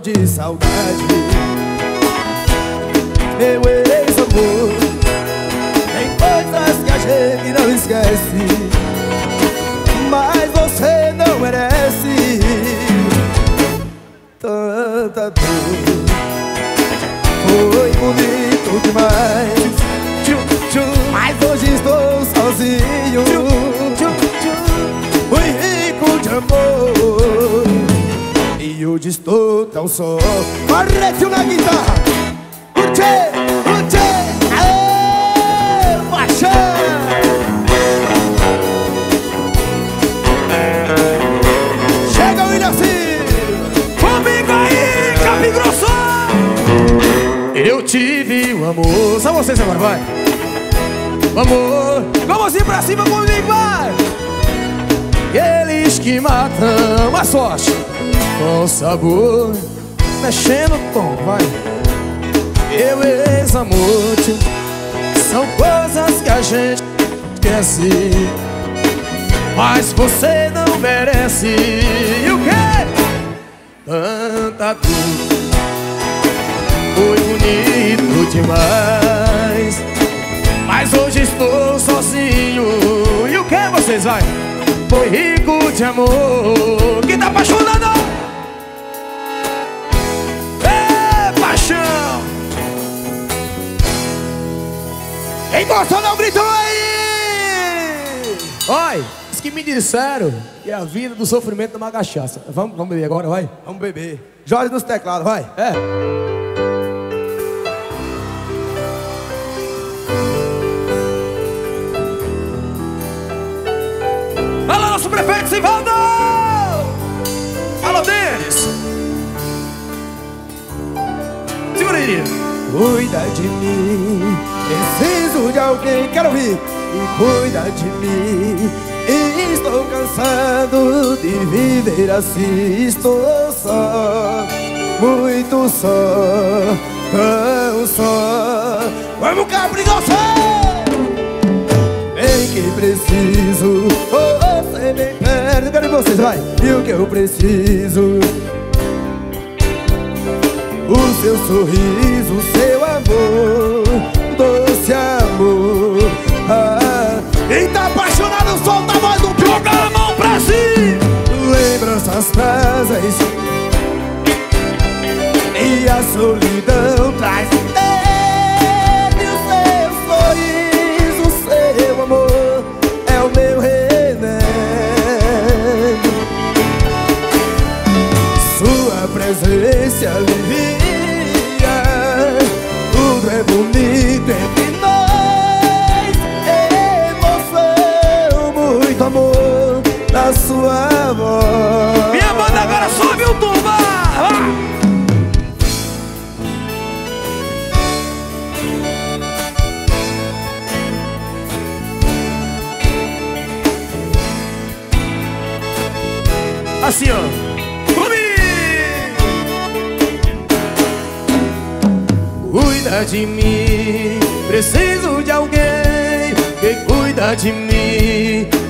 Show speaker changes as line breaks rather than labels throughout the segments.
de saudade. Meu ex-amor Tem coisas que a gente não esquece Mas você não merece Tanta dor. Foi bonito demais. Mas hoje estou sozinho. Muito rico de amor E hoje estou tão só Arrete na guitarra Uche, uche Aê, paixão Chega o Ilhaci
Comigo aí, Capim Grosso! Eu tive um amor. Só vocês agora, vai. Amor. Vamos ir pra cima comigo, vai! Eles que matam a sorte com sabor. Mexendo o tom, vai. Eu ex-amor. São coisas que a gente esquece. Mas você não merece. E o quê? Tanta dor. Foi bonito demais. Mas hoje estou sozinho. E o que vocês vai? Foi rico de amor. Que tá apaixonado?
Quem gostou não gritou aí
Oi, isso que me disseram que a vida do sofrimento é uma cachaça. Vamos, vamos beber agora, vai?
Vamos beber Jorge nos teclados, vai
É. Alô, nosso prefeito Sivaldo! Alô, Denis! Segura aí.
Cuida de mim, preciso de alguém, quero ouvir. E cuida de mim, estou cansado de viver assim. Estou só, muito só, tão só. Vamos você! Bem que preciso, você bem perto, quero vocês, vai. E o que eu preciso? O seu sorriso, o seu amor, amor. Ah, quem tá apaixonado, solta a voz do
Joga a mão pra cima!
Lembranças trazem E a solidão traz Ele, o seu sorriso, o seu amor. É o meu remédio. Sua presença alivia. É bonito entre voz
Minha banda agora sobe o vai! vai. Assim, ó. Cuida de mim, preciso de alguém que cuida de mim.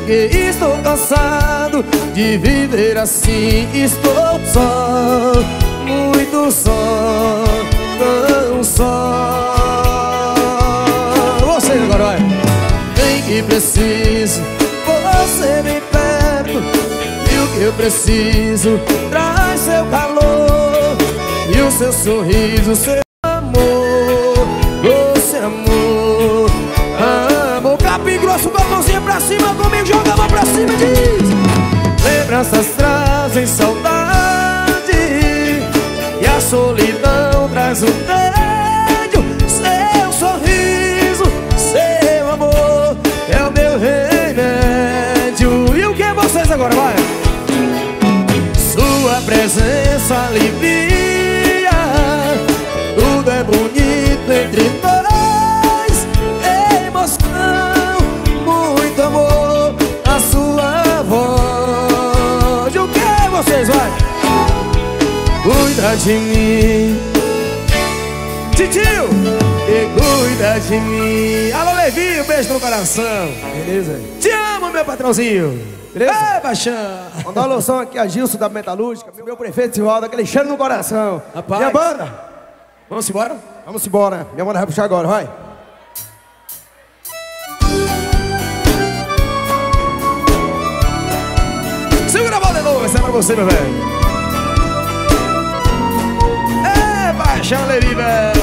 Que estou cansado de viver assim. Estou só, muito só, tão só. Você agora vai. Vem que preciso, você bem perto. E o que eu preciso, traz seu calor e o seu sorriso, seu Capim grosso com a mãozinha pra cima comigo, joga a mão pra cima e diz: Lembranças trazem saudade e a solidão traz o tédio. Seu sorriso, seu amor é o meu remédio. E o que vocês agora vai? Sua presença alivia Cuida de mim Titio E cuida de mim. Alô, Levinho, beijo no coração.
Beleza.
Te amo, meu patrãozinho.
Beleza?
É, Baixão.
Mandar uma loção aqui a Gilson da Metalúrgica, meu prefeito de Valdo, aquele cheiro no coração.
Rapaz.
Minha banda,
Vamos embora?
vamos embora. Minha banda vai puxar agora, vai.
Segura a bola de novo, essa é pra você, meu velho. Levi, velho.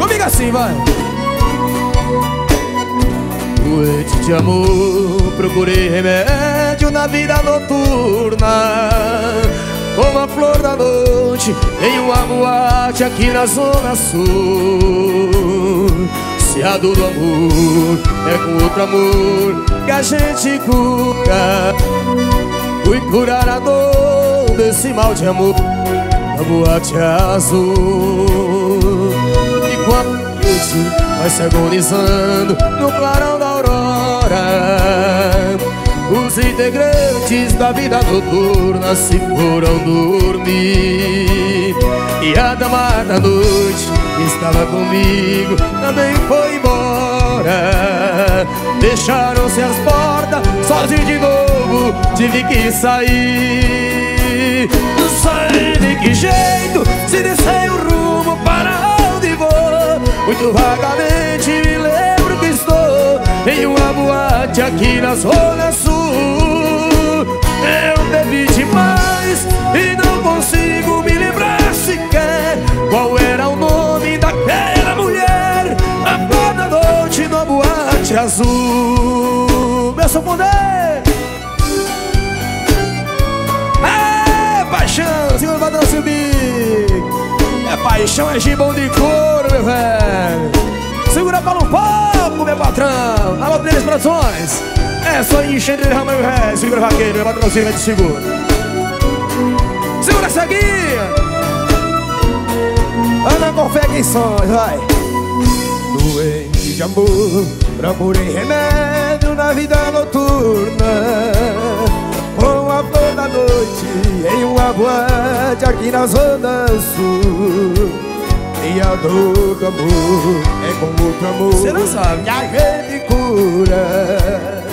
Comigo assim, vai. Noite de amor, procurei remédio na vida noturna Como a flor da noite em uma boate aqui na zona sul Dor do amor é com outro amor que a gente cura Fui curar a dor desse mal de amor na boate azul. Enquanto a noite vai se agonizando no clarão da aurora. Os integrantes da vida noturna se foram dormir. E a dama da noite que estava comigo também foi embora. Deixaram-se as portas, sozinho de novo, tive que sair. Não sei de que jeito, se descei o rumo para onde vou? Muito vagamente me lembro que estou Em uma boate aqui na zona sul. Eu bebi demais e não consigo me lembrar sequer Qual era azul. Meu sanfoneiro é paixão, segura o padrão subir É paixão, é gibão de couro, meu velho. Segura para um pouco, meu patrão. Alô, Denis Produções. É só enchendo de rama, meu velho. Segura o vaqueiro, meu vai te segura. Segura essa guia
Ana Confecções, vai. Doente de amor, procurei remédio na vida noturna. Com a flor da noite em uma boate aqui na Zona Sul. E a dor do amor é com outro amor
Você não sabe.
que a gente cura.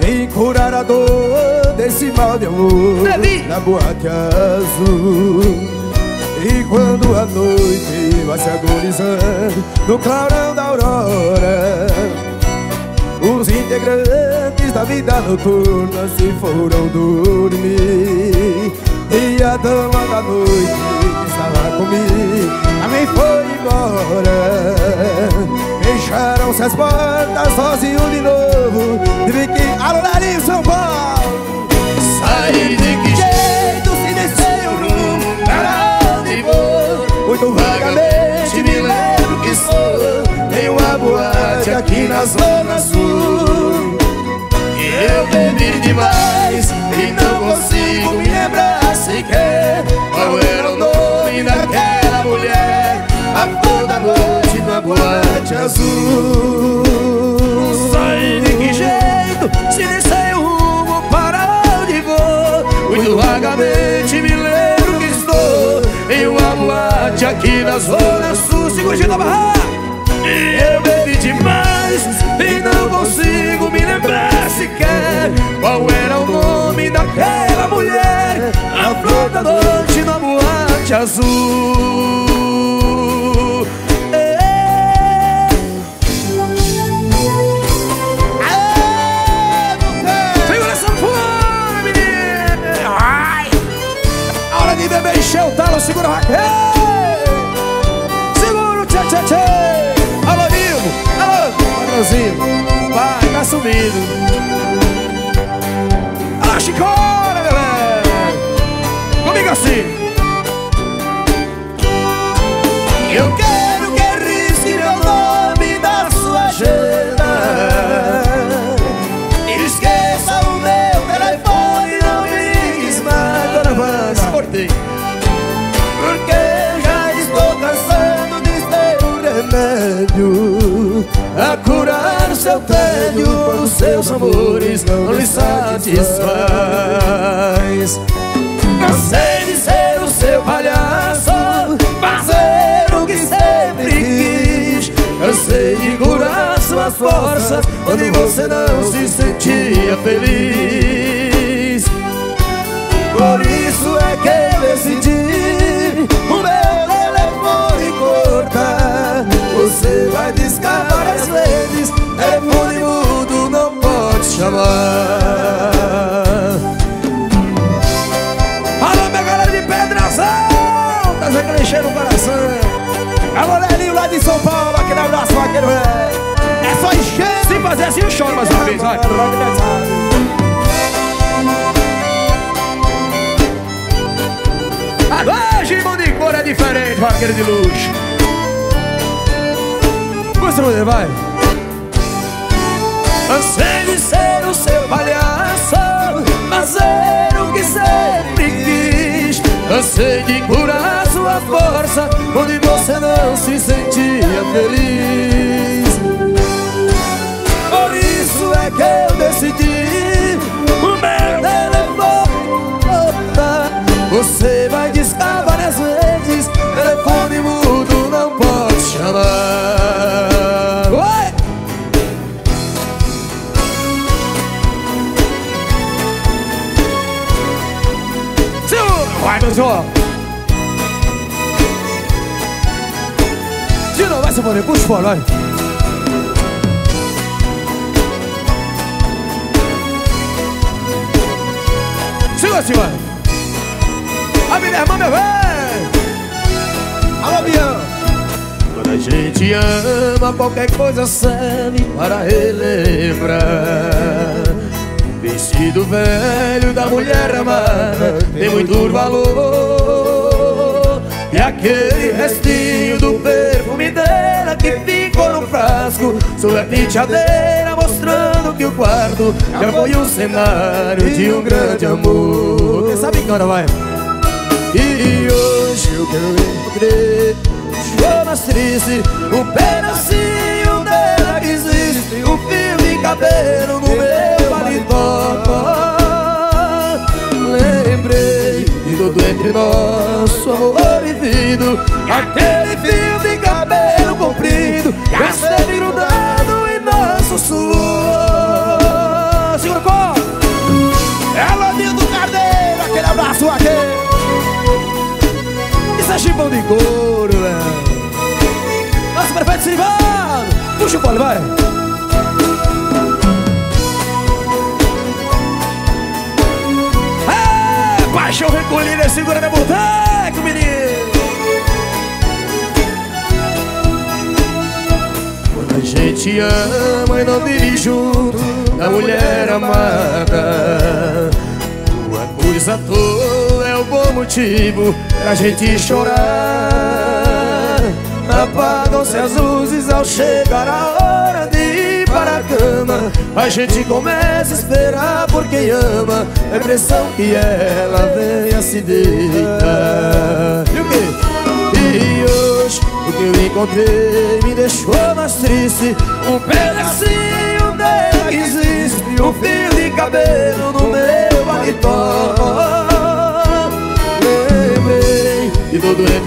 Vem curar a dor desse mal de amor na boate azul. E quando a noite vai se agonizando no clarão da aurora. Os integrantes da vida noturna se foram dormir. E a dama da noite que estava comigo também foi embora. Fecharam-se as portas sozinho de novo. Tive que... Alô, Darinho, São Paulo
Sair de que
Muito vagamente me lembro que sou. Em uma boate aqui na zona sul.
E eu bebi demais e não consigo me lembrar sequer Qual era o nome daquela mulher. A flor da noite na boate azul. Sai de que jeito? Se descei o rumo para onde vou? Muito vagamente boate aqui na zona sul da barra. Eu bebi demais e não consigo me lembrar sequer Qual era o nome daquela mulher. A flor da noite na boate azul Tá subindo seus amores não lhe satisfaz. Cansei de ser o seu palhaço Fazer o que sempre quis. Cansei de curar suas forças Onde você não se sentia feliz fazer assim, eu choro mais uma vez, vai. Hoje, irmão de cor é diferente, vaqueiro de luxo.
Você vai.
Cansei de ser o seu palhaço, fazer o que sempre quis. Cansei de curar sua força Onde você não se sentia feliz é que eu decidi O meu telefone Você vai discar várias vezes Telefone mudo não pode chamar Oi!
Vai, meu senhor! vai, Simone, puxa fora, vai. A minha irmã, meu velho. Alô, Bian.
Quando a gente ama, qualquer coisa serve para relembrar. O vestido velho da mulher amada tem muito valor. E aquele restinho do perfume dela que frasco Sua penteadeira mostrando que o quarto Já foi um cenário de um grande amor
Quem sabe hora vai?
E hoje eu quero encontrei Show mais triste Um pedacinho dela que existe Um fio de cabelo no meu paletó tudo entre nós, amor vivido Aquele
É chipão de couro, velho Nosso prefeito Silvano Puxa o pole, vai!
Paixão recolhida, segura meu boteco, menino! Quando a gente ama e não vive junto da mulher amada Tua coisa toda é o bom motivo pra gente chorar. Apagam-se as luzes ao chegar a hora de para a cama. A gente começa a esperar por quem ama. A impressão que ela venha se deitar. E o quê? E hoje o que eu encontrei me deixou mais triste. Um pedacinho dela que existe Um fio de cabelo no meu paletó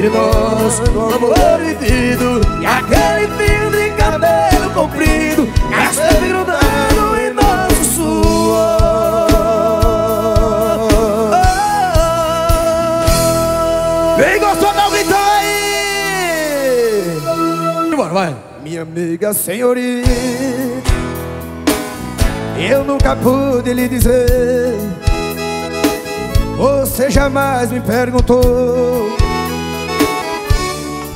entre nós. Amor vivido E aquele fio de cabelo comprido Esteve grudado em nosso suor.
Vem gostou, dá um grito aí Bora, vai. Minha amiga senhorita Eu nunca pude lhe dizer Você jamais me perguntou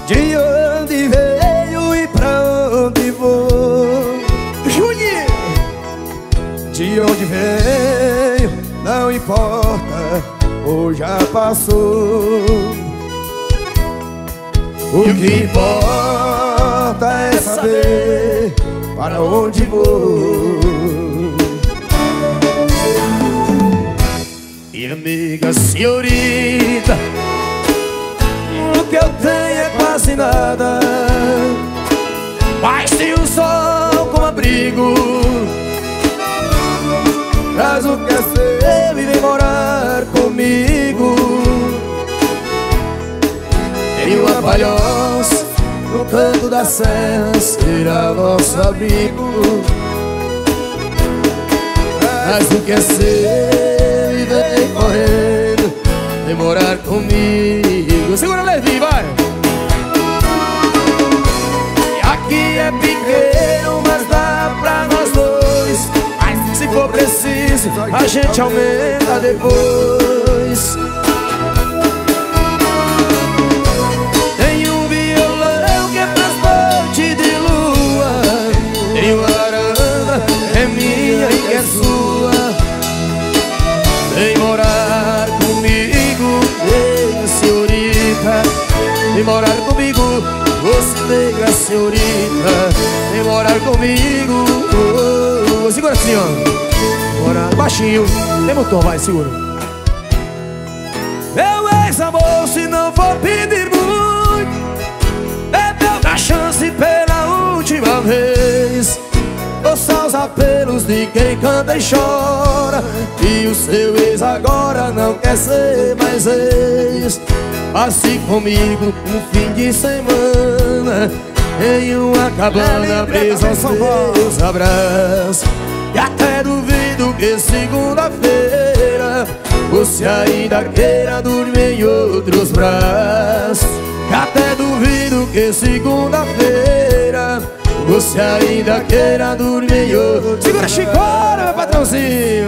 De onde veio e pra onde vou de onde veio, não importa, ou já passou. O que importa é saber para onde vou.
E amiga senhorita, o que eu tenho é quase nada. Mas tem o sol como abrigo faz o que é seu e vem morar comigo Em uma palhoça no canto da serra será nosso abrigo Faz o que é seu e vem correndo Vem morar comigo Segura Levi, vai! A gente aumenta depois. Tem um violão que é pras noites de lua. Tem uma varanda, é minha e é sua. Vem morar comigo, negra senhorita. Vem morar comigo, você negra senhorita. Vem morar comigo oh, oh. Ó Baixinho. Tem motor, vai, segura. Meu ex-amor, se não for pedir muito É deu chance pela última vez. Ouça os apelos de quem canta e chora. E o seu ex agora não quer ser mais ex. Passe comigo um fim de semana. Em uma cabana presa aos meus abraços que segunda-feira Você ainda queira dormir em outros braços. E até duvido que segunda-feira você ainda queira dormir eu Segura Chicora, meu patrãozinho.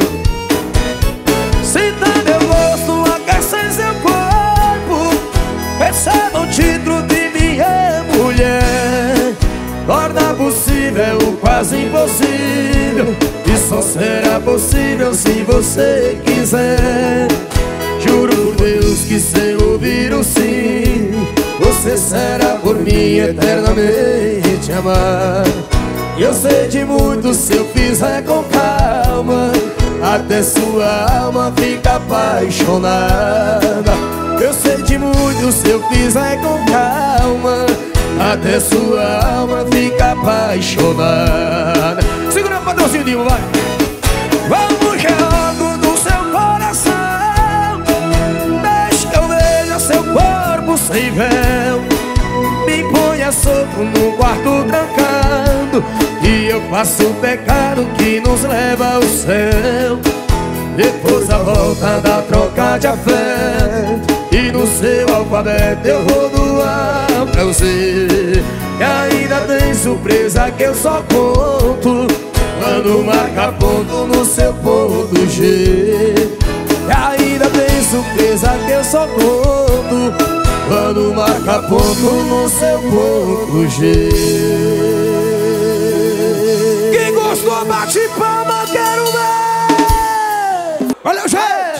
Sinta meu gosto, aquece seu corpo. Perceba o título de minha mulher. Torna possível o quase impossível será possível se você quiser. Juro por Deus que sem ouvir o sim Você será por mim eternamente amar. Eu sei de muito se eu fizer com calma Até sua alma fica apaixonada. Eu sei de muito se eu fizer com calma Até sua alma fica apaixonada Segura o patrocínio, Dilma, vai! Vamos jogo do seu coração. Deixa que eu veja seu corpo sem véu. Me ponha solto no quarto trancado E eu faço o pecado que nos leva ao céu. Depois a volta da troca de afeto E no seu alfabeto eu vou doar pra você E ainda tem surpresa que eu só conto quando marca ponto no seu ponto G. E ainda tem surpresa que eu só conto Quando marca ponto no seu ponto G. Quem gostou bate palma, quero ver! Valeu, gente!